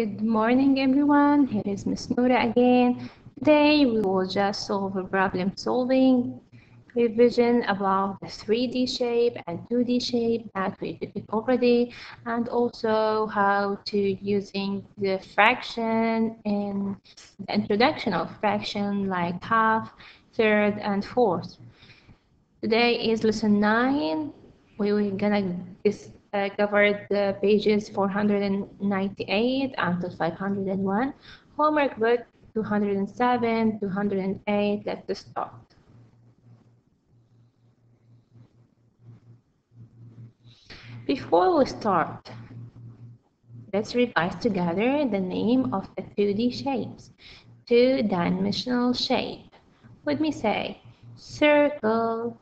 Good morning, everyone. Here is Miss Noura again. Today we will just solve a problem solving revision about the 3D shape and 2D shape that we did already, and also how to using the fraction in the introduction of fraction like half, third, and fourth. Today is lesson 9. We are gonna uh, covered the pages 498 until 501. Homework book 207, 208. Let's start. Before we start, let's revise together the name of the 2D shapes. Two-dimensional shape. Let me say circle,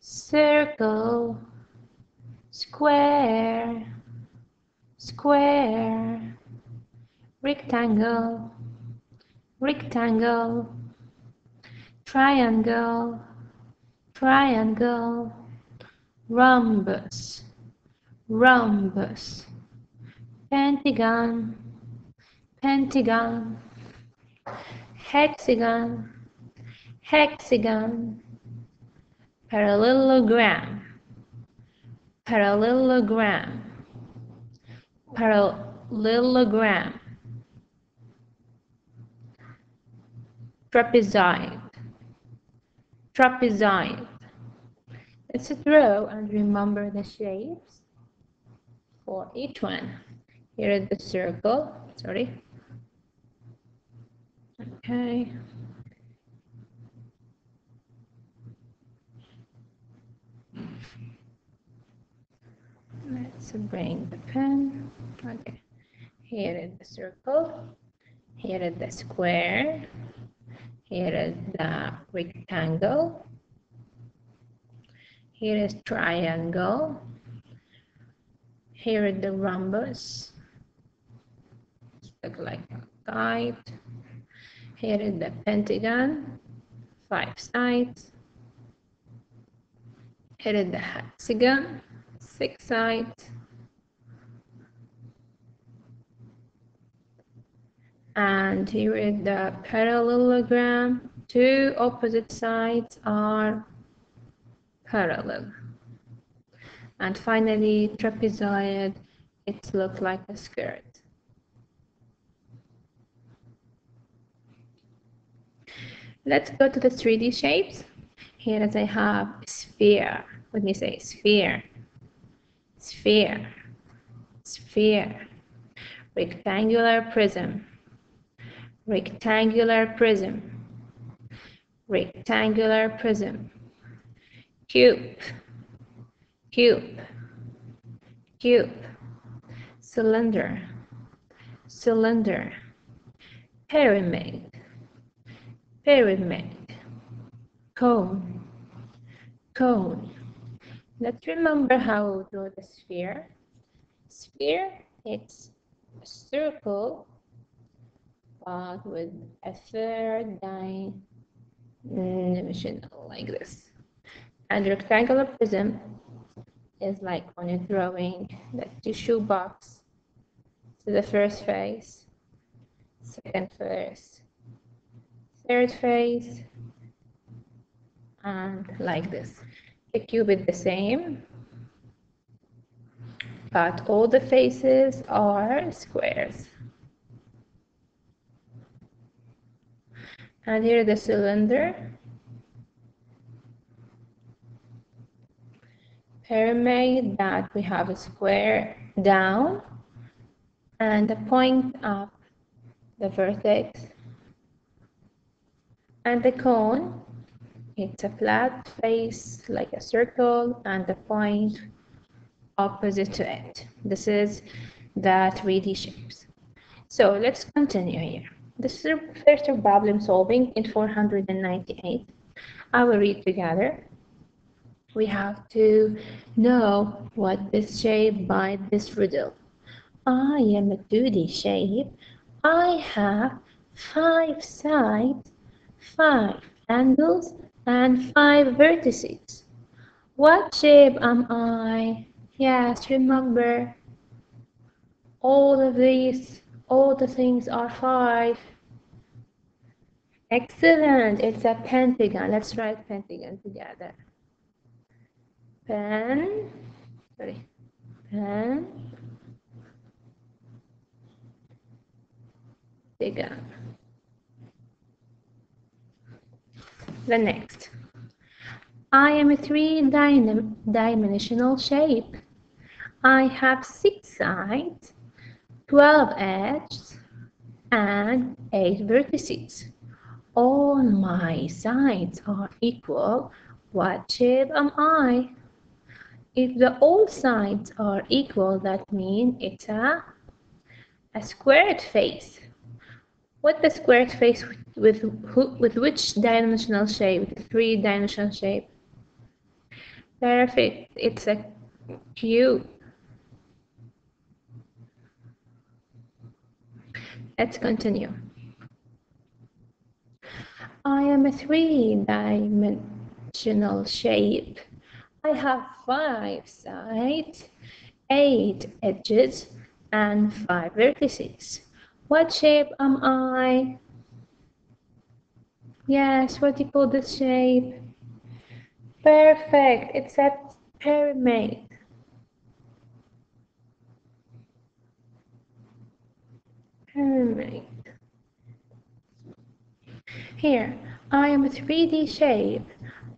circle, square, square, rectangle, rectangle, triangle, triangle, rhombus, rhombus, pentagon, pentagon, hexagon, hexagon, parallelogram, parallelogram, parallelogram, trapezoid, trapezoid. Let's draw and remember the shapes for each one. Here is the circle, sorry. Okay. Let's bring the pen. Okay. Here is the circle. Here is the square. Here is the rectangle. Here is triangle. Here is the rhombus. Look like a guide. Here is the pentagon. Five sides. Here is the hexagon six sides. And here is the parallelogram. Two opposite sides are parallel. And finally trapezoid it looks like a skirt. Let's go to the 3d shapes. Here as I have sphere. Let me say sphere sphere, sphere, rectangular prism, rectangular prism, rectangular prism, cube, cube, cube, cylinder, cylinder, pyramid, pyramid, cone, cone, Let's remember how we draw the sphere. Sphere, it's a circle but with a third dimension like this. And rectangular prism is like when you're drawing the tissue box to the first face, second face, third face, and like this the cube is the same, but all the faces are squares. And here the cylinder. Pyramid that we have a square down and a point up the vertex and the cone it's a flat face like a circle and a point opposite to it. This is the 3D shapes. So let's continue here. This is first problem solving in 498. I will read together. We have to know what this shape by this riddle. I am a 2D shape. I have five sides, five angles, and five vertices. What shape am I? Yes, remember. all of these, all the things are five. Excellent. It's a pentagon. Let's write pentagon together. Pen, sorry, pen, pentagon. The next. I am a three-dimensional shape. I have six sides, 12 edges, and 8 vertices. All my sides are equal. What shape am I? If the all sides are equal, that means it's a, a squared face. What the squared face with, with, with which dimensional shape? Three-dimensional shape. Perfect. It's a cube. Let's continue. I am a three-dimensional shape. I have five sides, eight edges, and five vertices. What shape am I? Yes, what do you call this shape? Perfect, it's a pyramid. Pyramid. Here, I am a 3D shape.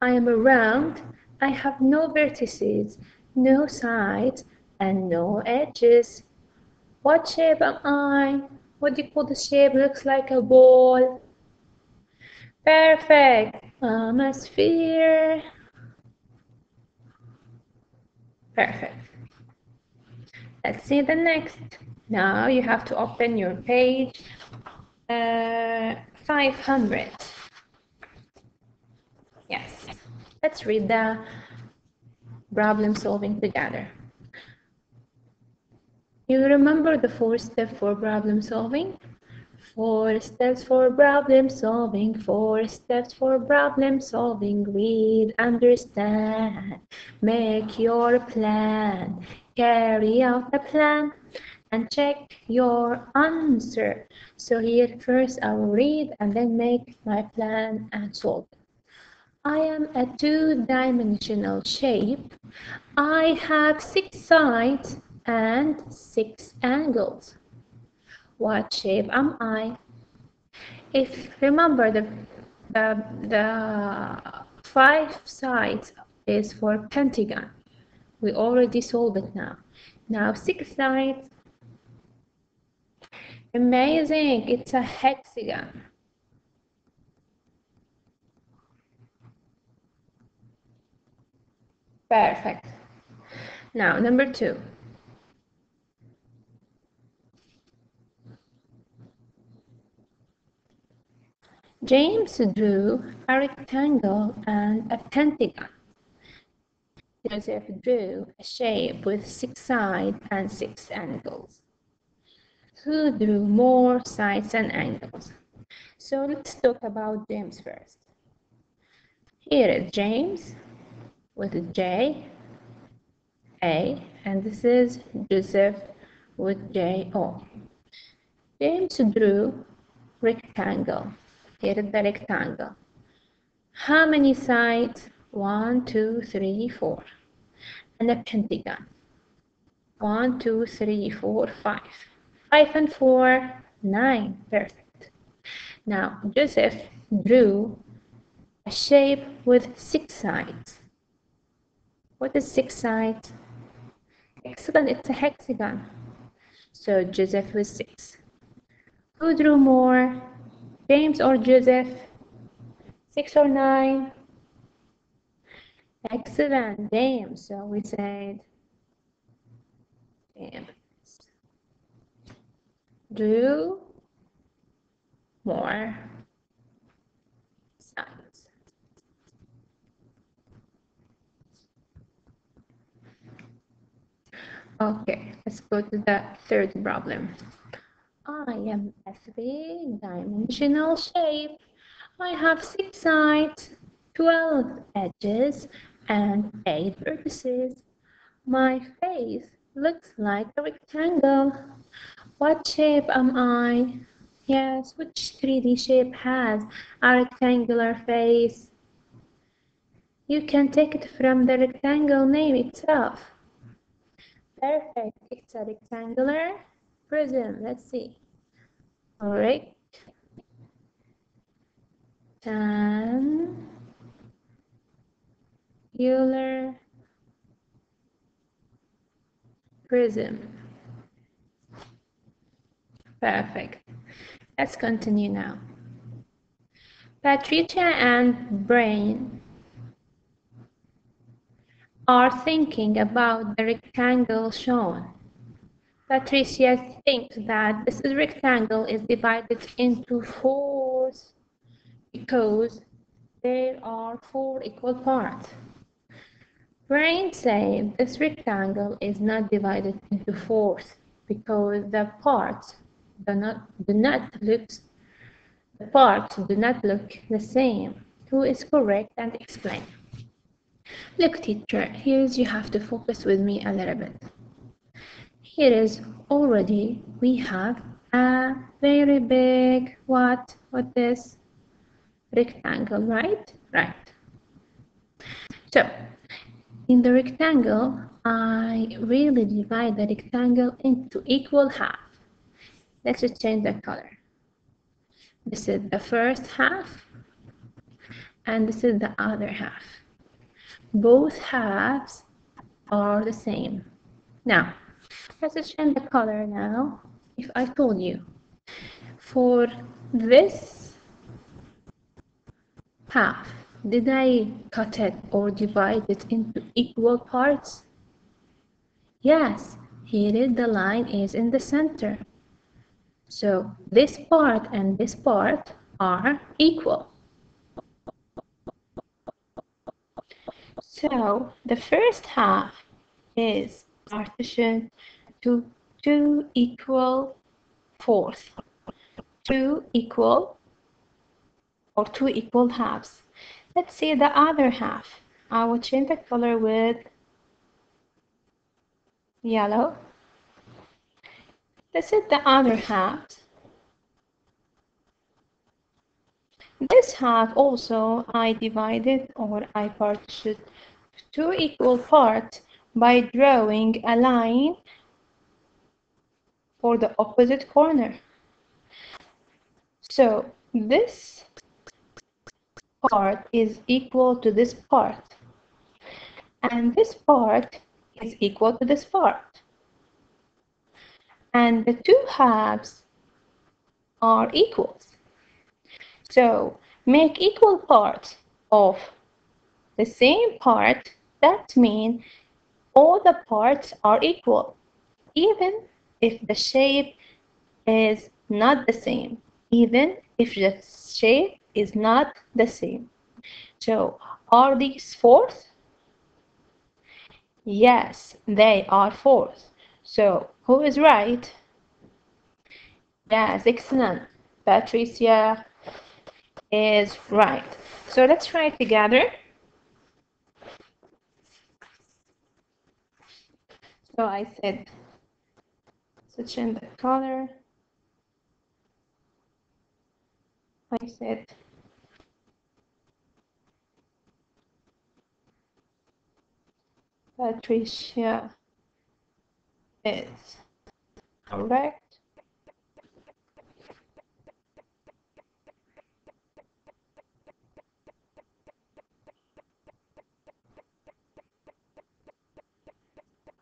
I am a round. I have no vertices, no sides, and no edges. What shape am I? What do you call the shape? Looks like a ball. Perfect. I'm a sphere. Perfect. Let's see the next. Now you have to open your page uh, 500. Yes. Let's read the problem solving together. You remember the four steps for problem solving? Four steps for problem solving, four steps for problem solving. Read, understand, make your plan, carry out the plan, and check your answer. So here first I will read and then make my plan and solve. I am a two-dimensional shape. I have six sides and six angles. What shape am I? If remember the the, the five sides is for pentagon. We already solved it now. Now six sides. Amazing, it's a hexagon. Perfect. Now, number two. James drew a rectangle and a pentagon. Joseph drew a shape with six sides and six angles. Who drew more sides and angles? So let's talk about James first. Here is James with J, A, and this is Joseph with J, O. James drew rectangle here is the rectangle. How many sides? One, two, three, four. And a pentagon. One, two, three, four, five. Five and four, nine. Perfect. Now, Joseph drew a shape with six sides. What is six sides? Excellent, it's a hexagon. So Joseph with six. Who drew more? James or Joseph? Six or nine? Excellent, James. So we said James. Do more signs. Okay, let's go to the third problem. I am a three-dimensional shape. I have six sides, 12 edges, and 8 vertices. My face Looks like a rectangle. What shape am I? Yes, which 3D shape has a rectangular face? You can take it from the rectangle name itself. Perfect, it's a rectangular prism. Let's see. Alright. Euler prism. Perfect. Let's continue now. Patricia and Brian are thinking about the rectangle shown. Patricia thinks that this rectangle is divided into fours because there are four equal parts. Brian says this rectangle is not divided into fours because the parts do not, do not look the parts do not look the same. Who is correct and explain. Look teacher, here's you have to focus with me a little bit. Here is already we have a very big what? What this? Rectangle, right? Right. So in the rectangle, I really divide the rectangle into equal half. Let's just change the color. This is the first half, and this is the other half. Both halves are the same. Now, let's change the color now. If I told you, for this half, did I cut it or divide it into equal parts? Yes, here the line is in the center. So this part and this part are equal. So the first half is partitioned to two equal fourths, two equal or two equal halves. Let's see the other half. I will change the color with yellow. This is the other half. This half also I divided or I partitioned two equal parts by drawing a line for the opposite corner. So this part is equal to this part. And this part is equal to this part. And the two halves are equals. So make equal parts of the same part. That means all the parts are equal, even if the shape is not the same, even if the shape is not the same. So are these fourths? Yes, they are fourths. So who is right? Yes, excellent. Patricia is right. So let's try it together. So I said, switch in the color. I said Patricia is correct.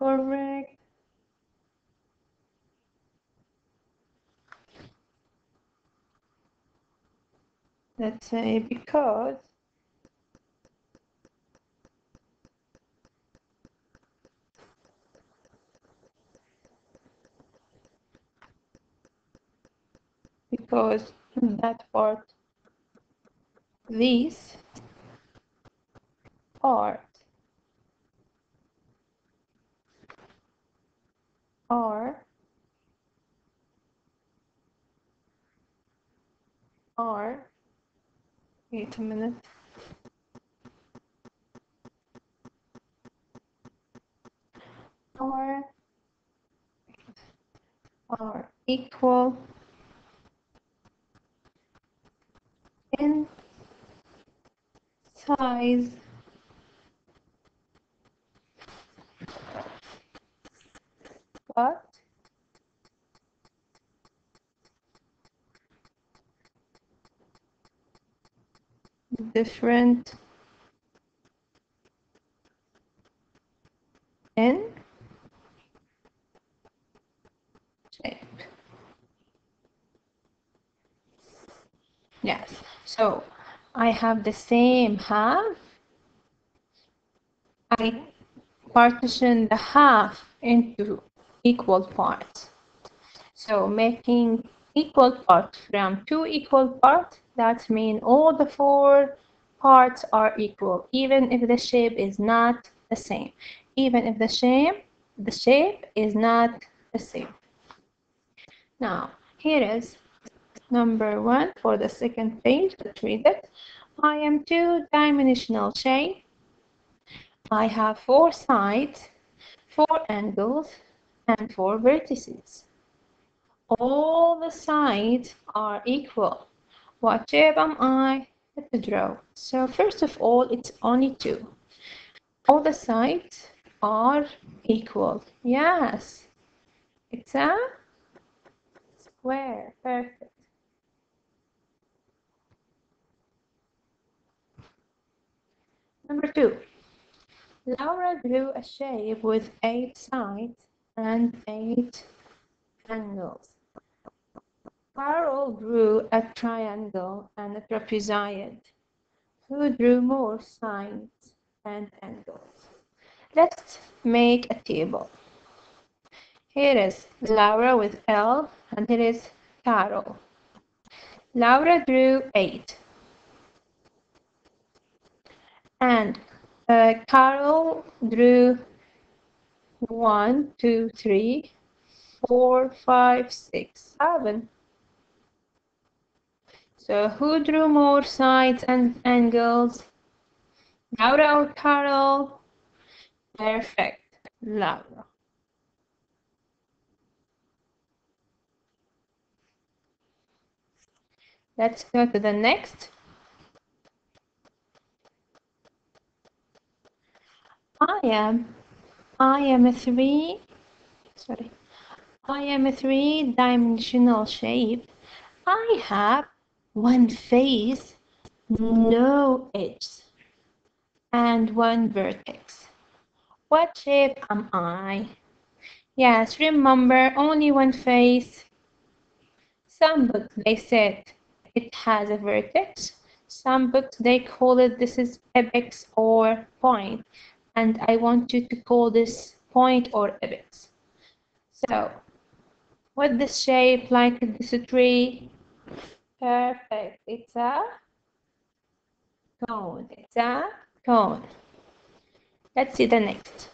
Correct. Let's say because because in that part these part are are wait a minute. Are are equal in size but different in shape. Yes, so I have the same half. I partition the half into equal parts. So making equal parts from two equal parts, that means all the four parts are equal, even if the shape is not the same. Even if the shape, the shape is not the same. Now, here is number one for the second page. Let's read it. I am two-dimensional shape. I have four sides, four angles, and four vertices. All the sides are equal. What shape am I to draw? So first of all, it's only two. All the sides are equal. Yes, it's a square. Perfect. Number two. Laura drew a shape with eight sides and eight angles. Carol drew a triangle and a trapezoid. Who drew more sides and angles? Let's make a table. Here is Laura with L and here is Carol. Laura drew 8. And uh, Carol drew one, two, three, four, five, six, seven. So who drew more sides and angles? Laura or Carol? Perfect, Laura. Let's go to the next. I am I am a three sorry I am a three-dimensional shape. I have one face, no edges, and one vertex. What shape am I? Yes, remember only one face. Some books they said it has a vertex. Some books they call it this is apex or point. And I want you to call this point or apex. So, what this shape like this tree? Perfect. It's a cone. It's a cone. Let's see the next.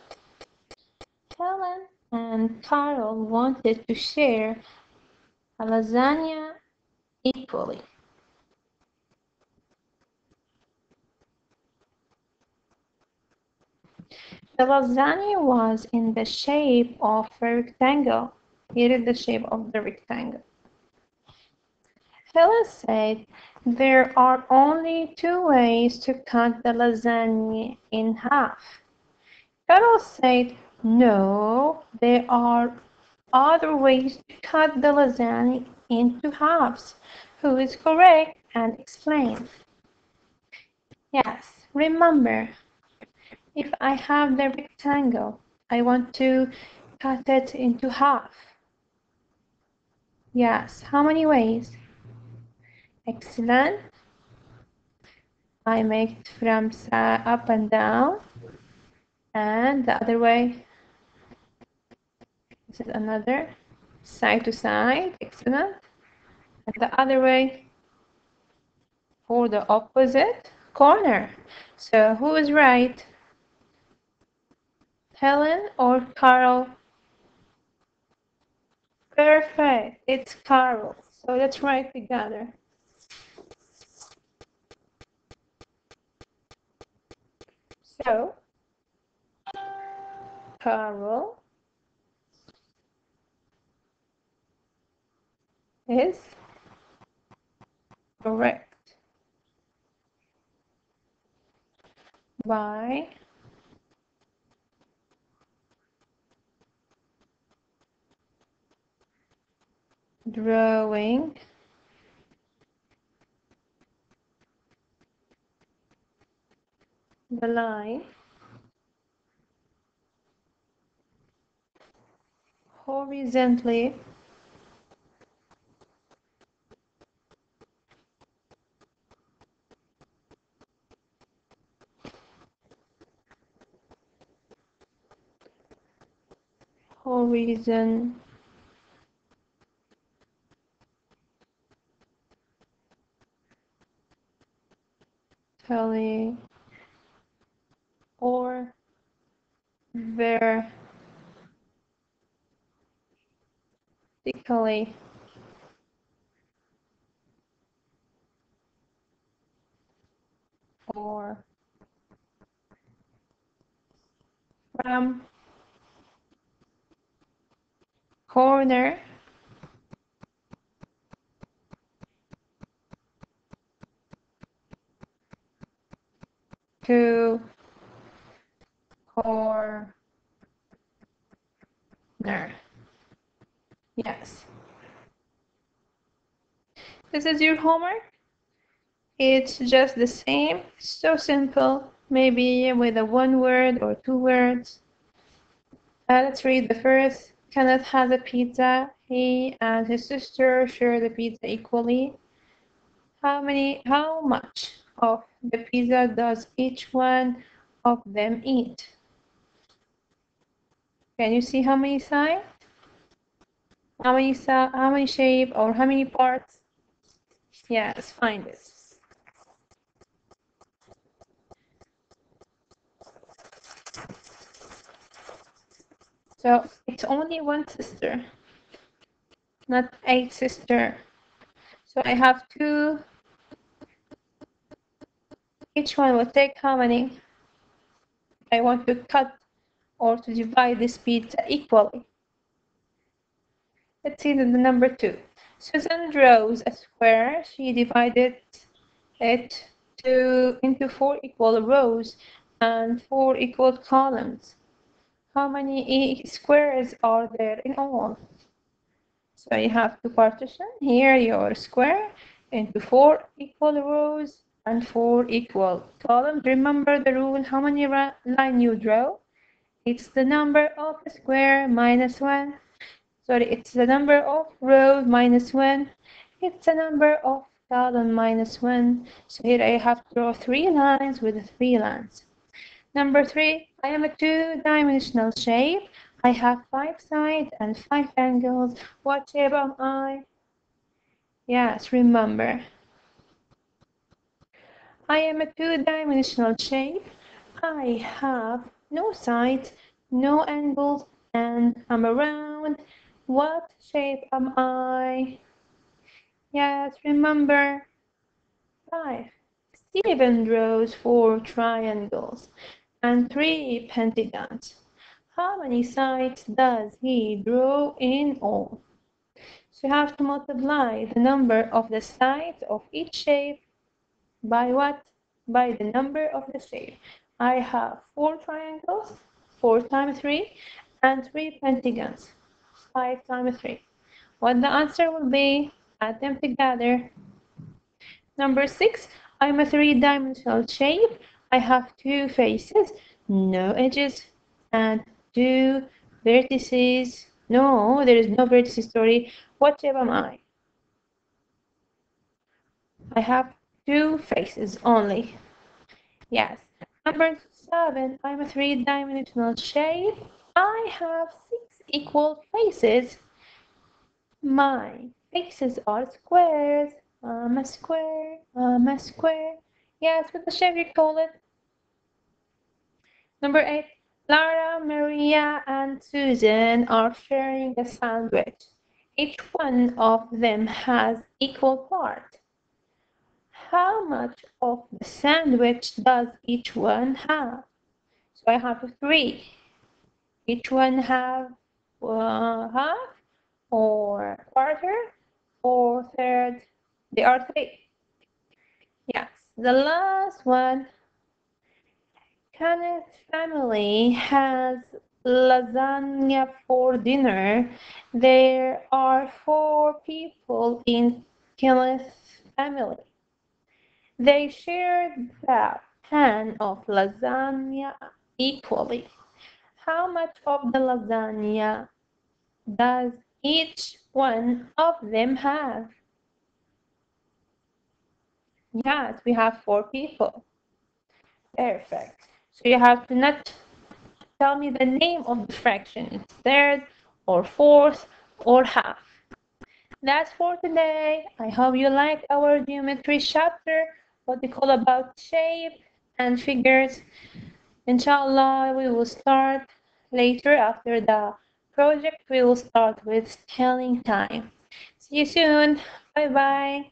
Helen and Carol wanted to share a lasagna equally. The lasagna was in the shape of a rectangle. Here is the shape of the rectangle. Helen said there are only two ways to cut the lasagna in half. Carol said no, there are other ways to cut the lasagna into halves. Who is correct and explain. Yes, remember, if I have the rectangle, I want to cut it into half. Yes, how many ways? Excellent. I make it from side up and down. And the other way. This is another side to side. Excellent. And the other way for the opposite corner. So who is right? Helen or Carol? Perfect. It's Carol. So let's write together. So, Carol is correct by drawing. The line. Horizontally. Horizon tally or vertically or from corner to corner. Yes. This is your homework. It's just the same, so simple, maybe with a one word or two words. Uh, let's read the first. Kenneth has a pizza. He and his sister share the pizza equally. How many, how much of the pizza does each one of them eat? Can you see how many sides? How many, how many shape or how many parts? Yes, find it. So it's only one sister, not eight sister. So I have two. Each one will take how many? I want to cut or to divide this pizza equally. Let's see the number two. Susan draws a square. She divided it to, into four equal rows and four equal columns how many squares are there in all? So you have to partition here your square into four equal rows and four equal columns. Remember the rule, how many line you draw? It's the number of the square minus one. Sorry, it's the number of rows minus one. It's the number of column minus one. So here I have to draw three lines with three lines. Number three, I am a two-dimensional shape. I have five sides and five angles. What shape am I? Yes, remember. I am a two-dimensional shape. I have no sides, no angles, and I'm around. What shape am I? Yes, remember. Five. Stephen draws four triangles and three pentagons. How many sides does he draw in all? So you have to multiply the number of the sides of each shape by what? By the number of the shape. I have four triangles, four times three, and three pentagons, five times three. What the answer will be, add them together. Number six, I'm a three-dimensional shape I have two faces, no edges, and two vertices. No, there is no vertices, sorry. What shape am I? I have two faces only. Yes. Number seven, I'm a three-dimensional shape. I have six equal faces. My faces are squares. I'm a square. I'm a square. Yes, what the shape you call it? Number eight, Lara, Maria, and Susan are sharing a sandwich. Each one of them has equal part. How much of the sandwich does each one have? So I have three. Each one have uh, half or quarter or third. They are three. Yes, the last one. Kenneth family has lasagna for dinner. There are four people in Kenneth's family. They shared the pan of lasagna equally. How much of the lasagna does each one of them have? Yes, we have four people. Perfect. So you have to not tell me the name of the fraction. It's third or fourth or half. That's for today. I hope you liked our geometry chapter, what we call about shape and figures. Inshallah, we will start later after the project. We will start with telling time. See you soon. Bye bye.